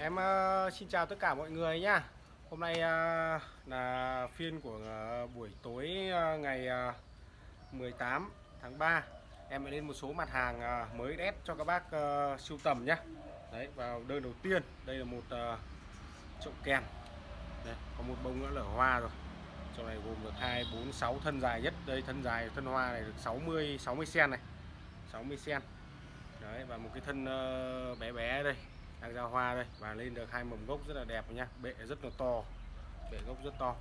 Em uh, xin chào tất cả mọi người nhá. Hôm nay uh, là phiên của uh, buổi tối uh, ngày uh, 18 tháng 3. Em mới lên một số mặt hàng uh, mới đét cho các bác uh, sưu tầm nhá. Đấy, vào đơn đầu tiên, đây là một uh, chậu kèn. Đây, có một bông nữa lở hoa rồi. Chậu này gồm được 2 4 6 thân dài nhất. Đây thân dài thân hoa này được 60 60 cm này. 60 cm. Đấy và một cái thân uh, bé bé đây đang ra hoa đây. Và lên được hai mầm gốc rất là đẹp nhá. Bệ rất là to. Bệ gốc rất to.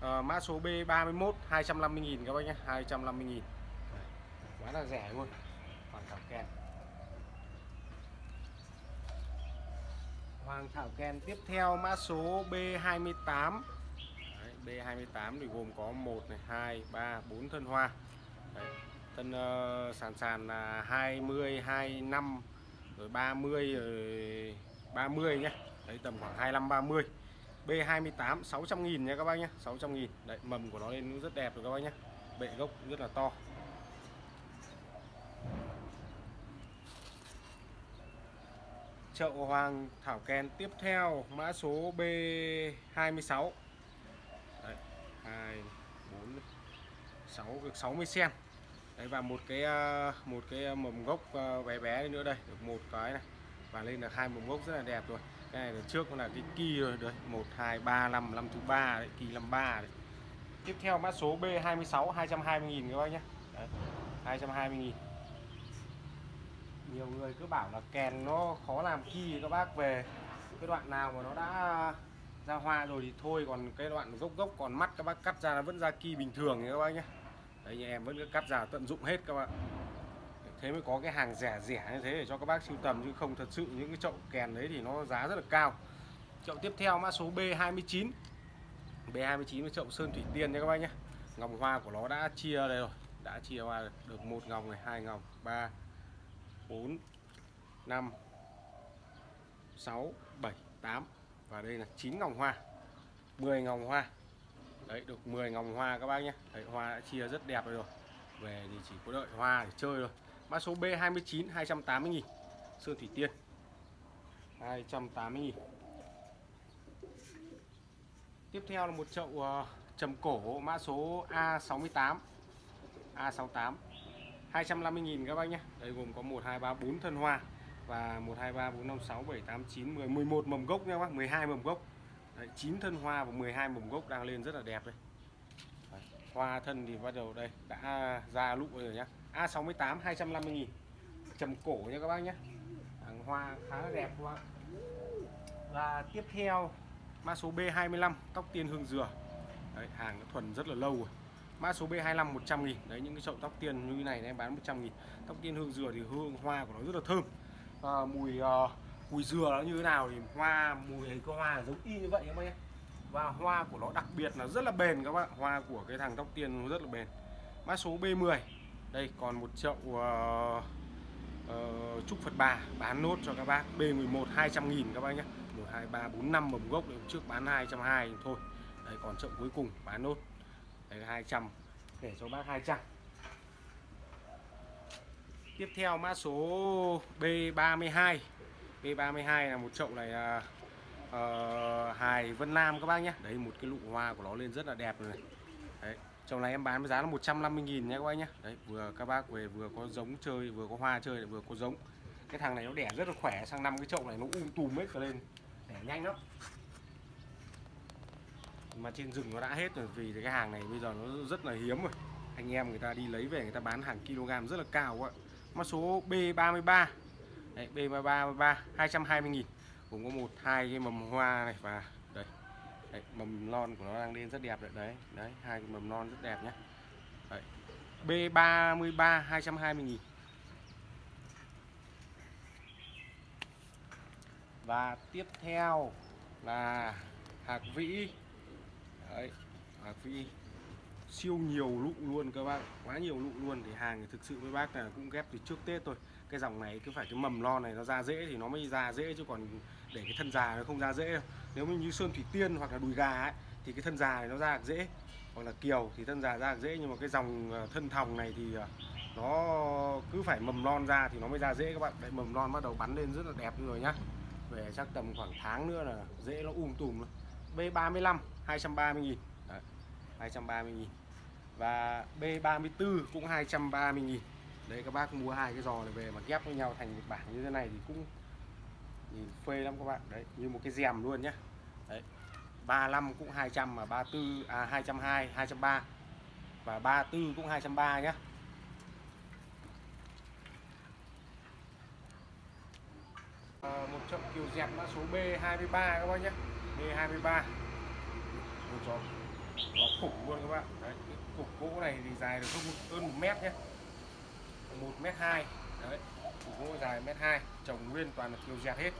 À, mã số B31 250.000 các bác nhé 250.000 quá là rẻ luôn. Hoàng thảo ken. Hoàng thảo ken. Tiếp theo mã số B28 Đấy, B28 thì gồm có 1 này 2 3 4 thân hoa. Đấy, thân uh, sàn sàn là 20 25 rồi 30 rồi 30 nhé đấy, tầm khoảng 25 30 B28 600 nghìn nha các bác nhé 600 nghìn. Đấy, mầm của nó lên cũng rất đẹp rồi các bác nhé bệ gốc rất là to. Chậu hoàng thảo ken tiếp theo, mã số B26 đấy 2 4 6 được 60 cm đấy và một cái à, một cái à, mầm gốc à, bé bé nữa đây. Được một cái này. Và lên là hai mầm gốc rất là đẹp rồi. Cái này là trước là cái kỳ rồi đấy. Một hai ba năm năm thứ ba đấy kỳ năm ba đấy. Tiếp theo mã số B26 220.000 các bác nhé. Đấy, 220 nghìn. Nhiều người cứ bảo là kèn nó khó làm kỳ các bác về. Cái đoạn nào mà nó đã ra hoa rồi thì thôi còn cái đoạn gốc gốc còn mắt các bác cắt ra nó vẫn ra kỳ bình thường các bác nhé đấy em vẫn cứ cắt ra tận dụng hết các bạn. Thế mới có cái hàng rẻ rẻ như thế để cho các bác sưu tầm, chứ không thật sự những cái chậu kèn đấy thì nó giá rất là cao. Chậu tiếp theo, mã số B29 B29 là chậu sơn thủy tiên nha các bác nhé. Ngòng hoa của nó đã chia đây rồi. Đã chia hoa được một ngòng này, hai ngòng, ba, bốn, năm, sáu, bảy, tám. Và đây là 9 ngòng hoa 10 ngòng hoa đấy được 10 ngòng hoa các bác nhé. Đấy, hoa đã chia rất đẹp rồi. Về thì chỉ có đợi hoa để chơi rồi mã số B29 280 nghìn. Sơn Thủy Tiên. 280 nghìn. Tiếp theo là một chậu uh, trầm cổ mã số A68 A68 250 nghìn các bác nhé. Đây gồm có 1, 2, 3, 4 thân hoa Và 1, 2, 3, 4, 5, 6, 7, 8, 9, 10, 11 mầm gốc nha bác. 12 mầm gốc. Đấy, 9 thân hoa và 12 mầm gốc đang lên rất là đẹp đây. Đấy, Hoa thân thì bắt đầu đây đã ra lụ rồi nhá. A68 250 nghìn. Trầm cổ nha các bác nhé hàng hoa khá là đẹp các và tiếp theo mã số B25 tóc tiên hương dừa. Đấy, hàng thuần rất là lâu rồi. Mã số B25 100 nghìn. Đấy những cái chậu tóc tiên như này em bán 100 nghìn. Tóc tiên hương dừa thì hương hoa của nó rất là thơm. À, mùi uh, mùi dừa nó như thế nào thì hoa mùi ấy có hoa giống y như vậy các bác nhé và hoa của nó đặc biệt là rất là bền các bạn. Hoa của cái thằng tóc tiên nó rất là bền. Mã số B10. Đây còn một chậu uh, uh, trúc Phật bà bán nốt cho các bác. B11 200 nghìn các bác nhé. 1 2 3 4 5 mầm gốc. Đấy trước bán 220 thôi. Đây còn chậu cuối cùng bán nốt. Đấy là 200 để cho bác 200 tiếp theo mã số B32 B32 là một chậu này uh, hài Vân Nam các bác nhé. Đấy một cái lụ hoa của nó lên rất là đẹp rồi này. Đấy Chậu này em bán với giá là 150 nghìn nhé các bác nhé. Đấy vừa các bác về vừa có giống chơi vừa có hoa chơi vừa có giống. Cái thằng này nó đẻ rất là khỏe sang năm cái chậu này nó um tùm hết cả lên. Đẻ nhanh lắm. Mà trên rừng nó đã hết rồi vì cái hàng này bây giờ nó rất là hiếm rồi. Anh em người ta đi lấy về người ta bán hàng kg rất là cao ạ. Mã số B33 Đấy B33 220 nghìn. Cũng có một hai cái mầm hoa này và đấy, mầm non của nó đang lên rất đẹp đấy đấy đấy hai cái mầm non rất đẹp nhé đấy. B33 220 nghìn. Và tiếp theo là hạt vĩ. Đấy, hạt vĩ siêu nhiều lụ luôn các bác quá nhiều lụ luôn. Thì hàng thì thực sự với bác là cũng ghép từ trước Tết thôi cái dòng này cứ phải cái mầm non này nó ra dễ thì nó mới ra dễ chứ còn để cái thân già nó không ra dễ đâu. Nếu như sơn thủy tiên hoặc là đùi gà ấy, thì cái thân già này nó ra dễ hoặc là kiều thì thân già ra dễ nhưng mà cái dòng ờ, thân thòng này thì ờ, nó cứ phải mầm non ra thì nó mới ra dễ các bạn. Đấy mầm non bắt đầu bắn lên rất là đẹp rồi nhá. Về về chắc tầm khoảng tháng nữa là dễ nó um tùm luôn B35 230 nghìn. Đấy, 230 nghìn. Và B34 cũng 230 nghìn đấy các bác mua hai cái giò này về mà ghép với nhau thành một bảng như thế này thì cũng nhìn phê lắm các bạn. Đấy như một cái rèm luôn nhá. Đấy 35 cũng 200 mà 34 à 220 230 và 34 cũng 230 nhá. À, một chậu kiều dẹp mã số B23 các bác nhé B23 một chậu nó khủng luôn các bạn. Đấy cái cục gỗ này thì dài được hơn một mét nhé một mét hai. Đấy gỗ dài mét hai trồng nguyên toàn là kiều dẹt hết.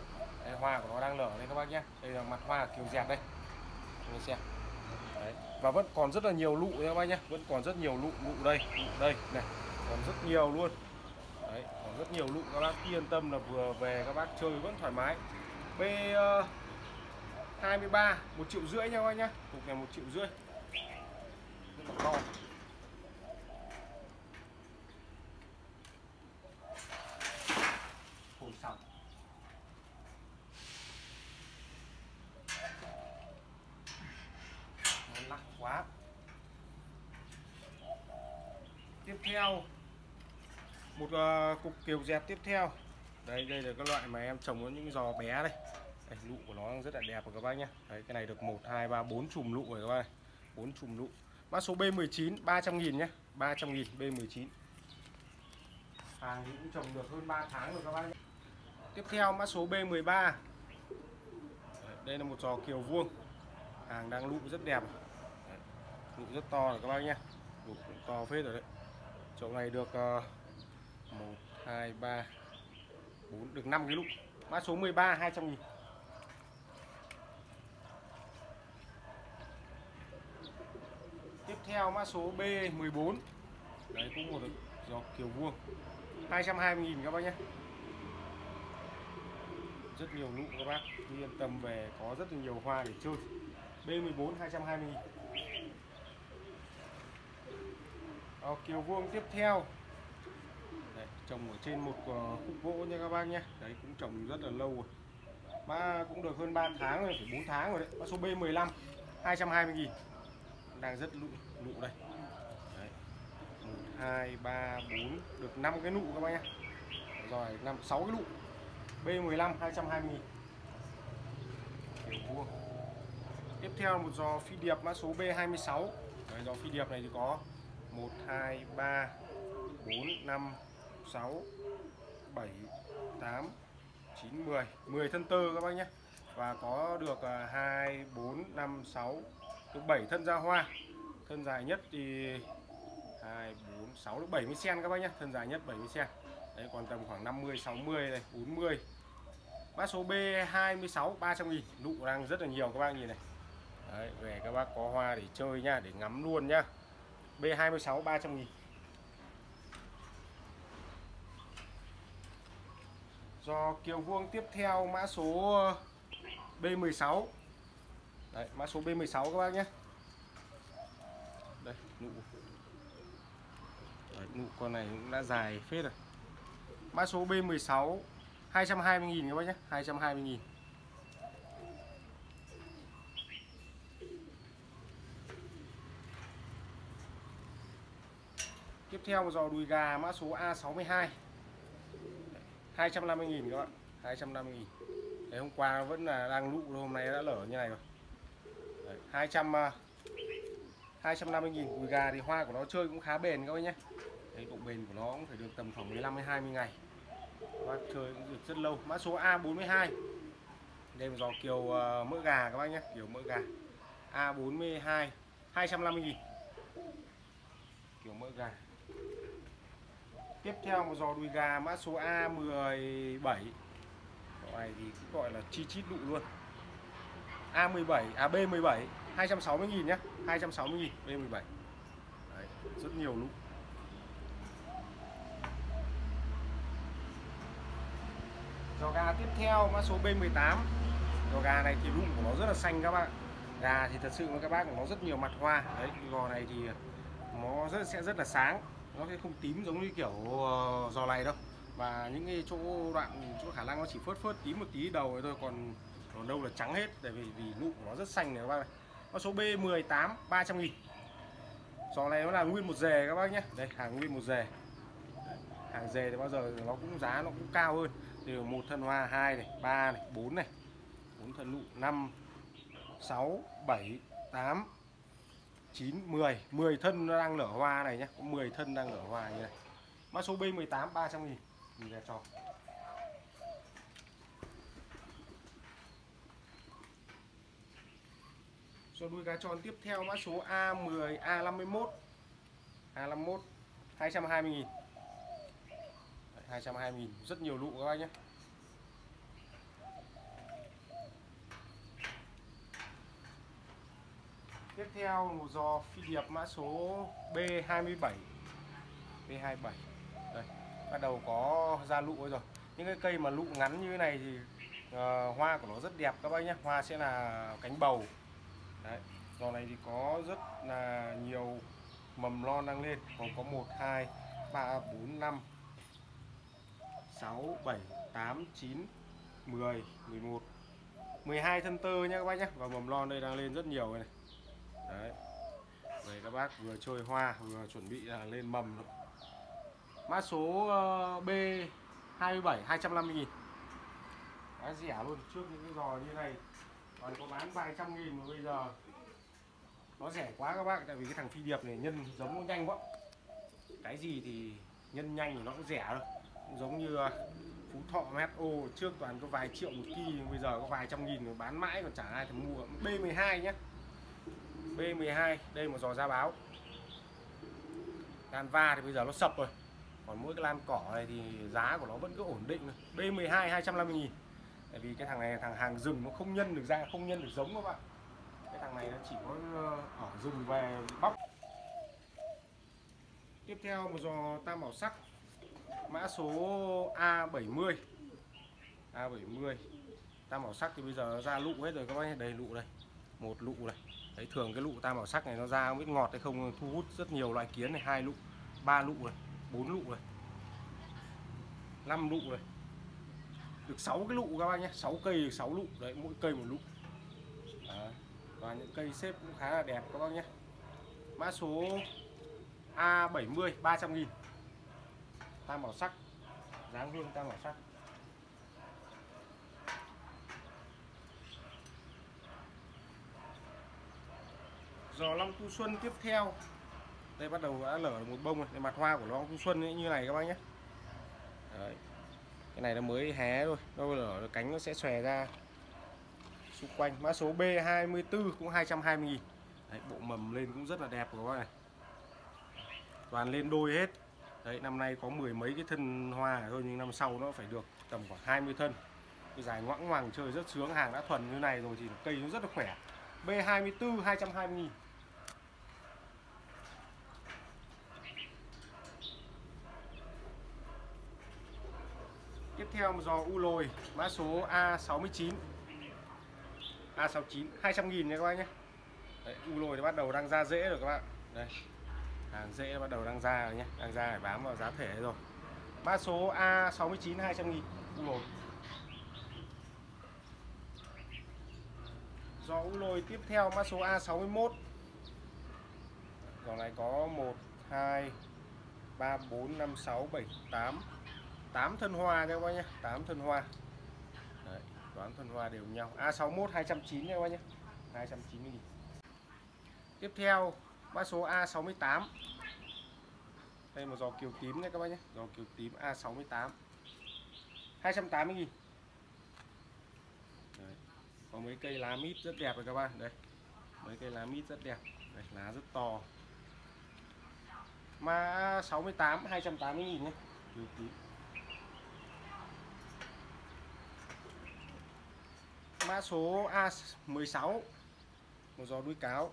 Đây, hoa của nó đang nở đây các bác nhé. Đây là mặt hoa kiều dẹt đây. Mình xem. Đấy. và vẫn còn rất là nhiều lụ nha các bác nhé. Vẫn còn rất nhiều lụ lụ đây lụ đây này. Còn rất nhiều luôn. Đấy còn rất nhiều lụ. Các bác yên tâm là vừa về các bác chơi vẫn thoải mái. B uh, 23 một triệu rưỡi nha các bác nhé. Cục này một triệu rưỡi. Rất là to hồi sòng nó lắc quá tiếp theo một uh, cục kiều dẹt tiếp theo. Đây đây là các loại mà em trồng có những giò bé đây. Đây, lụ của nó rất là đẹp rồi các bác nhé đấy cái này được 1 2 3 4 chùm lụ rồi các bác này. 4 chùm lụ. Mã số B19 300 nghìn nhé 300 nghìn B19 hàng thì cũng trồng được hơn 3 tháng rồi các bác nhé tiếp theo mã số B13 đây là một giò kiều vuông. Hàng đang lụ rất đẹp. Đấy, lụ rất to rồi các bác nhé lụ cũng to phết rồi đấy. Chậu này được ờ, uh, 1 2 3 4 được 5 cái lụ mã số 13 200 nghìn. Tiếp theo mã số B14 đấy cũng một giò kiểu vuông. 220.000 các bác nhé. Rất nhiều nụ các bác. Yên tâm về có rất là nhiều hoa để chơi. B14 220 000 Ờ, kiều vuông tiếp theo trồng ở trên một ờ, khúc gỗ nha các bác nhé. Đấy cũng trồng rất là lâu rồi. Mã cũng được hơn 3 tháng rồi phải 4 tháng rồi đấy. Mã số B15 220 nghìn. Đang rất lụ lụ đây. Đấy. 1 2 3 4 được 5 cái nụ các bác nhé. Rồi 5 6 cái nụ B15 220 nghìn. Kiểu vuông tiếp theo một giò phi điệp mã số B26 đấy, giò phi điệp này thì có 1 2 3 4 5 6 7 8 9 10 10 thân tơ các bác nhé. Và có được 2 4 5 6 được 7 thân ra hoa. Thân dài nhất thì 2 4 6 được 70 cm các bác nhé. Thân dài nhất 70 cm đấy còn tầm khoảng 50 60 này 40 mã số B26 300 nghìn. Nụ đang rất là nhiều các bác nhìn này. Đấy, về các bác có hoa để chơi nha để ngắm luôn nhá. B26 300 nghìn. Do kiều vuông tiếp theo mã số ờ, B16 Đấy, mã số B16 các bác nhé. Đây nụ. Đấy, nụ con này cũng đã dài phết rồi. Mã số B16 220.000 các bác nhé 220.000 Tiếp theo một giò đùi gà mã số A62 250.000 các bạn 250.000 Đấy, hôm qua vẫn là đang lụ hôm nay đã lở như này rồi. Đấy, 200 250 000 cùi gà thì hoa của nó chơi cũng khá bền các bác nhé. Đấy, độ bền của nó cũng phải được tầm khoảng 15 20 ngày. Bác chơi cũng được rất lâu. Mã số A42 đây là giò kiều uh, mỡ gà các bác nhé kiều mỡ gà. A42 250 000 kiểu mỡ gà tiếp theo một giò đùi gà mã số A17 Cái này thì cũng gọi là chi chít lụ luôn. A17 à B17 260 nghìn nhé 260 nghìn B17 Đấy, rất nhiều lũ. giò gà tiếp theo mã số B18 giò gà này thì lụng của nó rất là xanh các bạn. Gà thì thật sự với các bác nó rất nhiều mặt hoa. Đấy giò này thì nó rất sẽ rất là sáng nó sẽ không tím giống như kiểu ờ, giò này đâu. Và những cái chỗ đoạn, chỗ khả năng nó chỉ phớt phớt tím một tí đầu thôi, còn còn đâu là trắng hết, tại vì vì nụ của nó rất xanh này các bác này con số B18 300 nghìn. Giò này nó là nguyên một dề các bác nhé. Đây, hàng nguyên một dề. Hàng dề thì bao giờ nó cũng giá nó cũng cao hơn. Thì một thân hoa hai này, ba này, bốn này. Bốn thân nụ năm, sáu, bảy, tám 9 10 10 thân nó đang nở hoa này nhé có 10 thân đang nở hoa như này. Mã số B18 300 nghìn. Nhìn ra cho Cho đuôi cá tròn tiếp theo, mã số A10 A51 A51 220 nghìn. 220 nghìn, rất nhiều lụ các bác nhé Tiếp theo một giò phi điệp mã số B27 B27 Đây, bắt đầu có ra lụ rồi. Những cái cây mà lụ ngắn như thế này thì uh, hoa của nó rất đẹp các bác nhé. Hoa sẽ là cánh bầu. Đấy, giò này thì có rất là nhiều mầm non đang lên. Còn có 1, 2, 3, 4, 5 6, 7, 8, 9, 10, 11 12 thân tơ nhé các bác nhé. Và mầm lon đây đang lên rất nhiều này đấy. Đây các bác vừa chơi hoa, vừa chuẩn bị là lên mầm nữa. mã số ờ, B 27 250 nghìn. Giá rẻ luôn, trước những cái giò như này. Còn có bán vài trăm nghìn mà bây giờ. Nó rẻ quá các bác, tại vì cái thằng phi điệp này nhân giống nó nhanh quá. Cái gì thì nhân nhanh thì nó cũng rẻ thôi. Giống như à, phú thọ metro, trước toàn có vài triệu một kỳ bây giờ có vài trăm nghìn bán mãi, còn chả ai thèm mua. B12 nhé B12 đây một giò da báo. Lan va thì bây giờ nó sập rồi. Còn mỗi cái lan cỏ này thì giá của nó vẫn cứ ổn định B12 250 nghìn. Tại vì cái thằng này thằng hàng rừng, nó không nhân được ra không nhân được giống các bạn. Cái thằng này nó chỉ có ờ, ở rừng về bóc tiếp theo một giò tam bảo sắc, mã số A70 A70 tam bảo sắc thì bây giờ ra lụ hết rồi các bác đầy lụ đây. Một lụ này đấy, thường cái lụ tam bảo sắc này nó ra không biết ngọt hay không, thu hút rất nhiều loại kiến này, hai lụ, ba lụ rồi, bốn lụ rồi, năm lụ rồi. Được 6 cái lụ các bác nhé 6 cây được 6 lụ, đấy, mỗi cây một lụ. Đấy. và những cây xếp cũng khá là đẹp các bác nhé. Mã số A70 300 nghìn. Tam bảo sắc, dáng hương tam bảo sắc. Giò long tu xuân tiếp theo. Đây bắt đầu đã lở một bông này mặt hoa của long tu xuân ấy, như này các bác nhé. Đấy. cái này nó mới hé thôi. Đâu lở cánh nó sẽ xòe ra xung quanh. Mã số B24 cũng 220 nghìn. Đấy, bộ mầm lên cũng rất là đẹp của các bác này. Toàn lên đôi hết. Đấy năm nay có mười mấy cái thân hoa thôi nhưng năm sau nó phải được tầm khoảng 20 thân. Cái dài ngoãng hoàng chơi rất sướng hàng đã thuần như này rồi thì cây nó rất là khỏe. B24 220 nghìn. Theo một giò u lồi mã số A69 A69 200 nghìn nha các bác nhé. Đấy, U lồi bắt đầu đang ra rễ rồi các bạn. Đây. Hàng rễ bắt đầu đang ra rồi nhé đang ra để bám vào giá thể rồi. Mã số A69 200 nghìn u lồi. Giò u lồi tiếp theo mã số A61 giò này có 1 2 3 4 5 6 7 8 8 thân hoa nha các bác nhé. 8 thân hoa. Đấy, 8 thân hoa đều nhau. À, A61 290 nha các bác nhé. 290 nghìn. Tiếp theo mã số A68 đây một giò kiều tím nha các bác nhé. Giò kiều tím A68 280 nghìn. Đấy. có mấy cây lá mít rất đẹp rồi các bạn đây mấy cây lá mít rất đẹp. Đây, lá rất to. Mà 68 280 nghìn nhé. Kiều tím. Mã số A16 một giò đuôi cáo.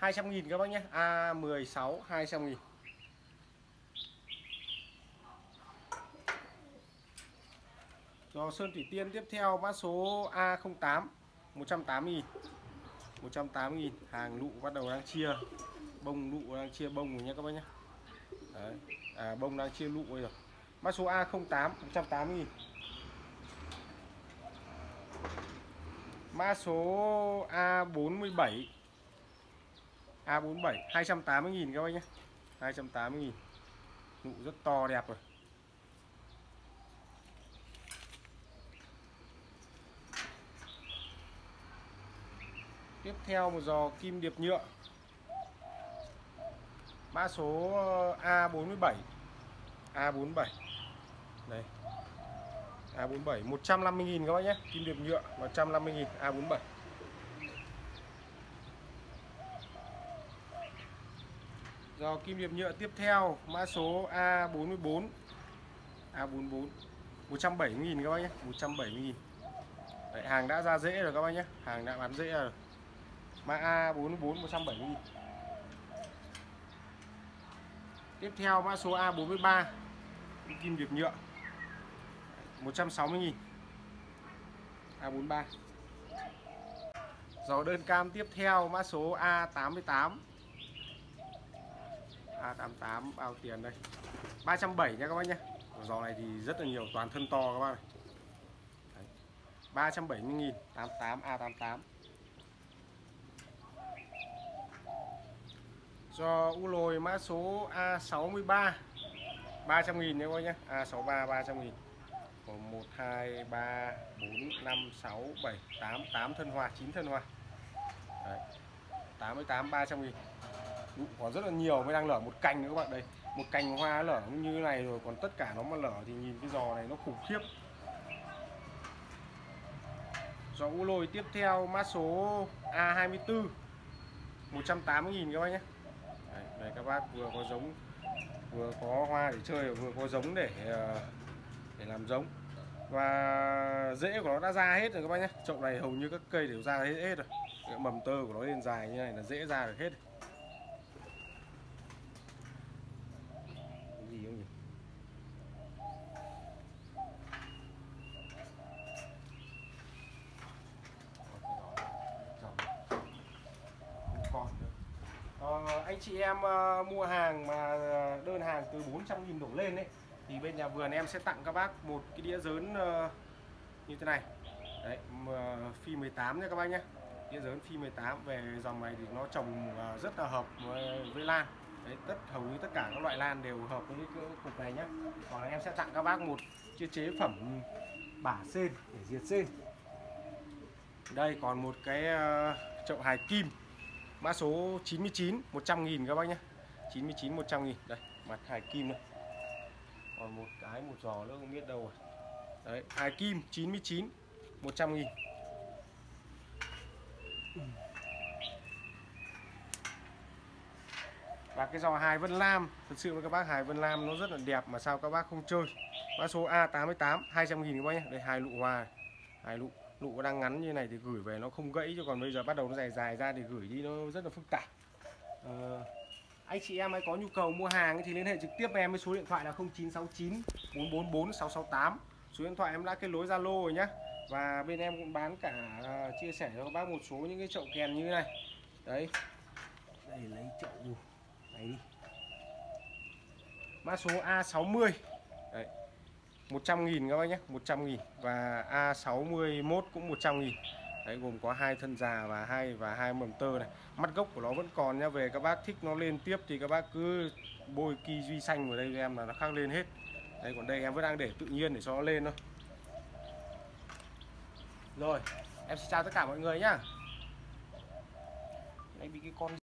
200.000 các bác nhé. A16 200.000 Giò Sơn Thủy Tiên tiếp theo mã số A08 180.000 180.000 hàng lụ bắt đầu đang chia. Bông lụ đang chia bông rồi nhé các bác nhé. Đấy. À, bông đang chia lụ rồi mã số A08 180.000 mã số A47 A47 280.000 các bác nhé. 280.000 nụ rất to đẹp rồi. Tiếp theo một giò kim điệp nhựa. Mã số A47 A47 A47 150.000 các bác nhé. Kim điệp nhựa 150.000 A47 Giò kim điệp nhựa tiếp theo mã số A44 A44 170.000 các bác nhé 170.000 Đấy, hàng đã ra dễ rồi các bác nhé hàng đã bán dễ rồi. Mã A44 170.000 tiếp theo mã số A43 kim điệp nhựa. 160.000 A43 Giò đơn cam tiếp theo, mã số A88 A88 bao tiền đây? 370 nha các bác nhé. Giò này thì rất là nhiều, toàn thân to các bác này. 370.000 88 A88 Giò u lồi mã số A63 300.000 nha các bác nhé. A63 300.000 có 1 2 3 4 5 6 7 8 8 thân hoa 9 thân hoa. Đấy. 88 300 nghìn. Đúng, còn rất là nhiều mới đang lở một cành nữa các bạn. Đây một cành hoa lở như thế này rồi còn tất cả nó mà lở thì nhìn cái giò này nó khủng khiếp. Giò u lôi tiếp theo mã số A24 180.000 các bác nhé. Đấy, đây các bác vừa có giống vừa có hoa để chơi vừa có giống để ờ, để làm giống và rễ của nó đã ra hết rồi các bác nhé. Chậu này hầu như các cây đều ra hết, hết rồi. Cái mầm tơ của nó lên dài như này là dễ ra được hết. Cái gì không nhỉ? Ờ, anh chị em uh, mua hàng mà ờ, đơn hàng từ 400.000 đổ lên đấy thì bên nhà vườn em sẽ tặng các bác một cái đĩa dớn ờ, như thế này. Đấy phi 18 nha các bác nhé đĩa dớn phi 18 về dòng này thì nó trồng ờ, rất là hợp ờ, với, lan. Đấy tất hầu như tất cả các loại lan đều hợp với cái cục này nhé còn em sẽ tặng các bác một chiếc chế phẩm bả sen để diệt sen. Đây còn một cái chậu hài kim mã số 99 100 nghìn các bác nhé 99 100 nghìn. Đây mặt hài kim đây còn một cái một giò nữa không biết đâu rồi đấy hài kim 99 100 nghìn. Và cái giò hài Vân Lam thật sự với các bác hài Vân Lam nó rất là đẹp mà sao các bác không chơi. Mã số A88 200 nghìn các bác nhé. Đây hai lụ hoa hai lụ lụ đang ngắn như này thì gửi về nó không gãy chứ còn bây giờ bắt đầu nó dài dài ra thì gửi đi nó rất là phức tạp. À, anh chị em ấy có nhu cầu mua hàng thì liên hệ trực tiếp với em với số điện thoại là 0969 444 668 số điện thoại em đã kết nối Zalo rồi nhá. Và bên em cũng bán cả uh, chia sẻ cho các bác một số những cái chậu kèn như thế này. Đấy. Đây lấy chậu này đi. Mã số A60 đấy. 100 nghìn các bác nhé 100 nghìn. Và A61 cũng 100 nghìn đấy, gồm có hai thân già và hai và hai mầm tơ này. Mắt gốc của nó vẫn còn nha, về các bác thích nó lên tiếp thì các bác cứ bôi ki duy xanh vào đây em là nó khác lên hết. Đây còn đây em vẫn đang để tự nhiên để cho nó lên thôi. Rồi, em xin chào tất cả mọi người nhá. Đây bị cái con